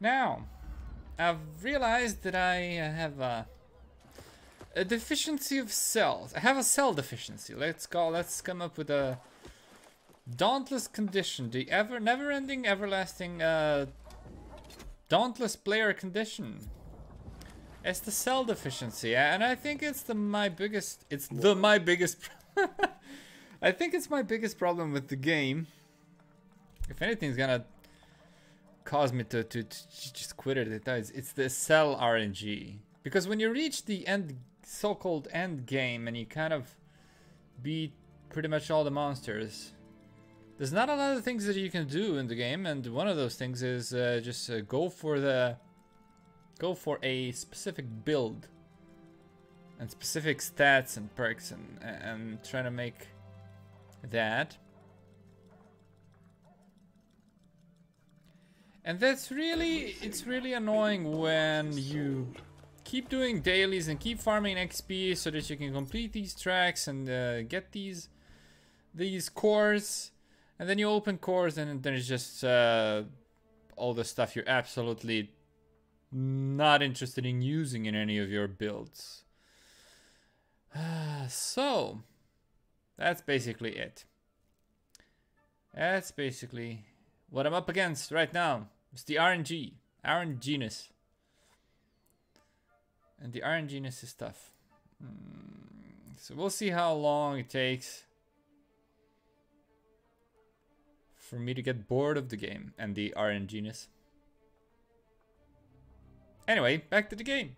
Now, I've realized that I have a, a deficiency of cells. I have a cell deficiency. Let's go. Let's come up with a dauntless condition. The ever, never-ending, everlasting, uh, dauntless player condition. It's the cell deficiency, and I think it's the my biggest. It's the my biggest. I think it's my biggest problem with the game. If anything's gonna cause me to, to, to just quit it, it's, it's the cell RNG. Because when you reach the end, so-called end game, and you kind of beat pretty much all the monsters, there's not a lot of things that you can do in the game, and one of those things is uh, just uh, go for the go for a specific build and specific stats and perks, and and try to make that. And that's really, it's really annoying when you keep doing dailies and keep farming XP so that you can complete these tracks and uh, get these these cores. And then you open cores and then it's just uh, all the stuff you're absolutely not interested in using in any of your builds. so, that's basically it. That's basically what I'm up against right now. It's the RNG. RNGness. And the RNGness is tough. Mm, so we'll see how long it takes for me to get bored of the game and the RNGness. Anyway, back to the game.